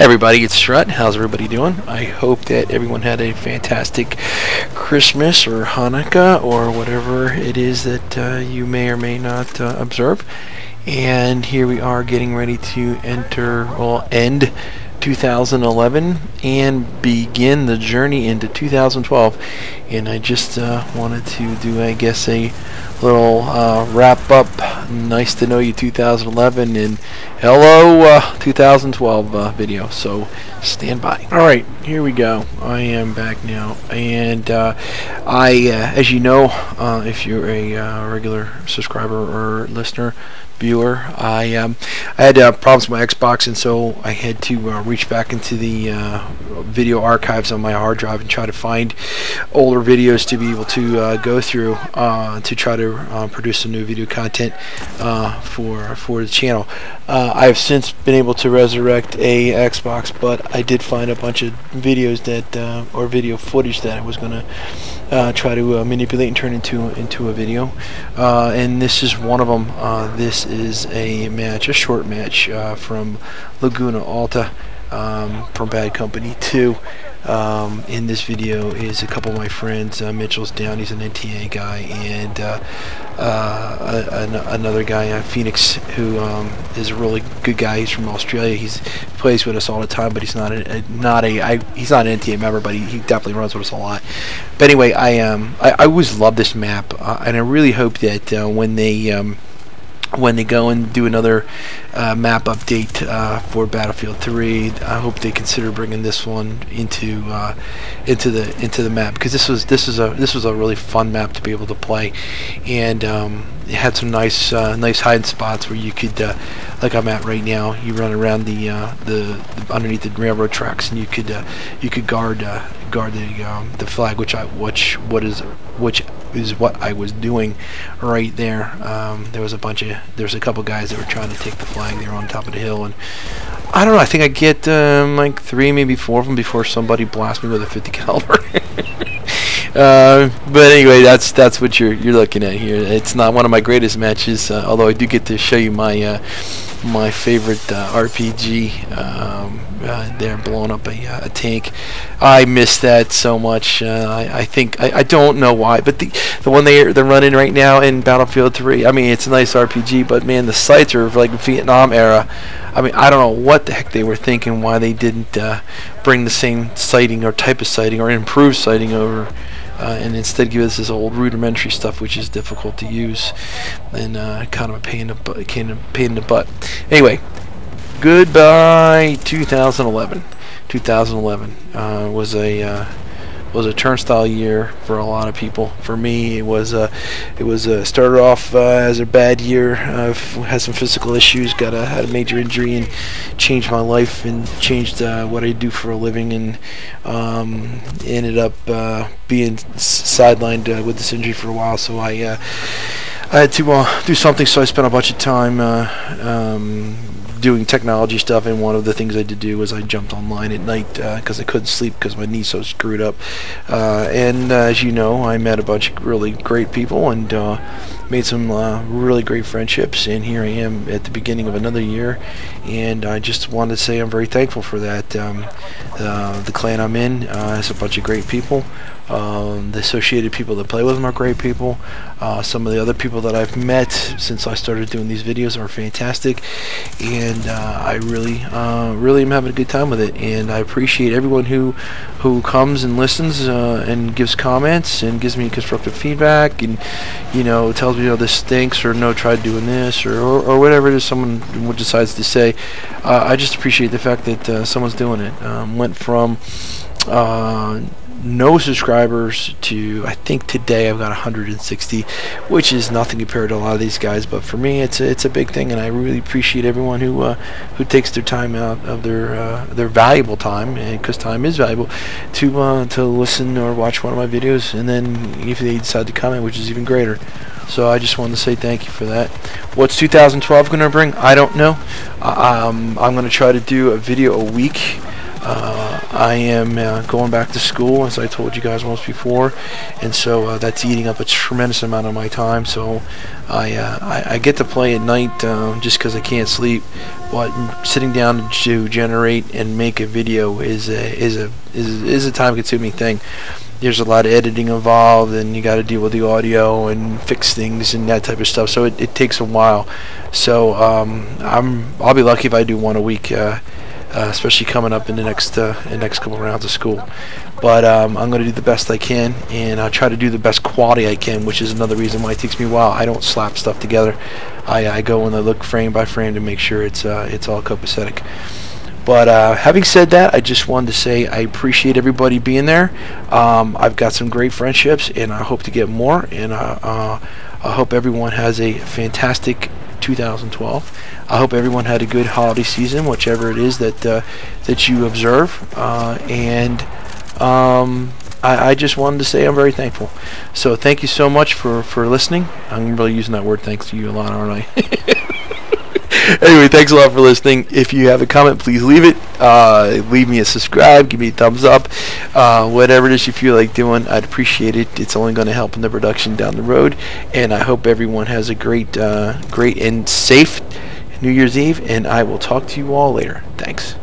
everybody, it's Strut. How's everybody doing? I hope that everyone had a fantastic Christmas or Hanukkah or whatever it is that uh, you may or may not uh, observe. And here we are getting ready to enter, well, end 2011 and begin the journey into 2012. And I just uh, wanted to do, I guess, a little uh, wrap up. Nice to know you 2011 and hello uh, 2012 uh, video. So stand by. All right, here we go. I am back now, and uh, I, uh, as you know, uh, if you're a regular subscriber or listener, viewer. I um, I had uh, problems with my Xbox, and so I had to uh, reach back into the uh, video archives on my hard drive and try to find older videos to be able to uh, go through uh, to try to uh, produce some new video content for for the channel. I have since been able to resurrect a Xbox, but I did find a bunch of videos that or video footage that I was going to uh, try to uh, manipulate and turn into into a video. Uh, and this is one of them. Uh, this is a match, a short match uh, from Laguna Alta um, from Bad Company 2. Um, in this video is a couple of my friends. Uh, Mitchells Down, he's an NTA guy, and uh, uh, an another guy, uh, Phoenix, who um, is a really good guy. He's from Australia. He's plays with us all the time, but he's not a, a not a I, he's not an NTA member, but he, he definitely runs with us a lot. But anyway, I um I, I always love this map, uh, and I really hope that uh, when they um, when they go and do another uh, map update uh, for Battlefield 3. I hope they consider bringing this one into uh, into the into the map because this was this was a this was a really fun map to be able to play, and um, it had some nice uh, nice hiding spots where you could uh, like I'm at right now. You run around the uh, the, the, underneath the railroad tracks and you could you could guard guard the um, the flag, which I which what is which is what I was doing right there. Um, there was a bunch of there's a couple guys that were trying to take the flag there on top of the hill, and I don't know. I think I get um, like three, maybe four of them before somebody blasts me with a 50 caliber. uh, but anyway, that's that's what you're you're looking at here. It's not one of my greatest matches, uh, although I do get to show you my uh, my favorite uh, RPG. Um, uh, there blowing up a, uh, a, tank. I miss that so much. Uh, I, I, think I, I, don't know why, but the the one they they're running right now in Battlefield 3. I mean, it's a nice RPG, but man, the sights are like Vietnam era. I mean, I don't know what the heck they were thinking. Why they didn't uh, bring the same sighting or type of sighting or improved sighting over. Uh, and instead give us this old rudimentary stuff which is difficult to use and uh, kind of a pain in the pain in the butt. Anyway, goodbye 2011 2011 uh, was a uh, was a turnstile year for a lot of people. For me it was uh, it was uh, started off uh, as a bad year. I had some physical issues got a had a major injury and changed my life and changed uh, what I do for a living and um, ended up being sidelined with this injury for a while. So I I had to do something so I spent a bunch of time um, doing technology stuff, and one of the things I did do was I jumped online at night because uh, I couldn't sleep because my knee's so screwed up. Uh, and uh, as you know, I met a bunch of really great people and uh, made some uh, really great friendships. And here I am at the beginning of another year, and I just wanted to say I'm very thankful for that. Um, the clan I'm in has a bunch of great people. Um, the associated people that play with them are great people. Uh, some of the other people that I've met since I started doing these videos are fantastic, and uh, I really, uh, really am having a good time with it. And I appreciate everyone who, who comes and listens uh, and gives comments and gives me constructive feedback, and you know tells me, oh, this stinks, or no, try doing this, or, or, or whatever it is someone decides to say. Uh, I just appreciate the fact that uh, someone's doing it. Um, went from uh, no subscribers to I think today I've got 160 which is nothing compared to a lot of these guys but for me it's a, it's a big thing and I really appreciate everyone who uh, who takes their time out of their uh, their valuable time because time is valuable to uh, to listen or watch one of my videos and then if they decide to comment which is even greater. So I just wanted to say thank you for that. What's 2012 going to bring? I don't know. Um, I'm going to try to do a video a week Uh, I am uh, going back to school, as I told you guys once before, and so uh, that's eating up a tremendous amount of my time. So I uh, I, I, get to play at night um, just because I can't sleep. But sitting down to generate and make a video is a is a is, is a time-consuming thing there's a lot of editing involved and you got to deal with the audio and fix things and that type of stuff so it, it takes a while so um, I'm I'll be lucky if I do one a week uh, especially coming up in the next uh, in the next couple rounds of school but um, I'm going to do the best I can and I'll try to do the best quality I can which is another reason why it takes me a while I don't slap stuff together I, I go and I look frame by frame to make sure it's uh, it's all copacetic but uh, having said that, I just wanted to say I appreciate everybody being there. Um, I've got some great friendships, and I hope to get more. And uh, uh, I hope everyone has a fantastic 2012. I hope everyone had a good holiday season, whichever it is that uh, that you observe. Uh, and um, I, I, just wanted to say I'm very thankful. So thank you so much for, for listening. I'm really using that word thanks to you a lot, aren't I? anyway, thanks a lot for listening. If you have a comment, please leave it. Uh, leave me a subscribe. Give me a thumbs up. Uh, whatever it is you feel like doing, I'd appreciate it. It's only going to help in the production down the road. And I hope everyone has a great, uh, great and safe New Year's Eve. And I will talk to you all later. Thanks.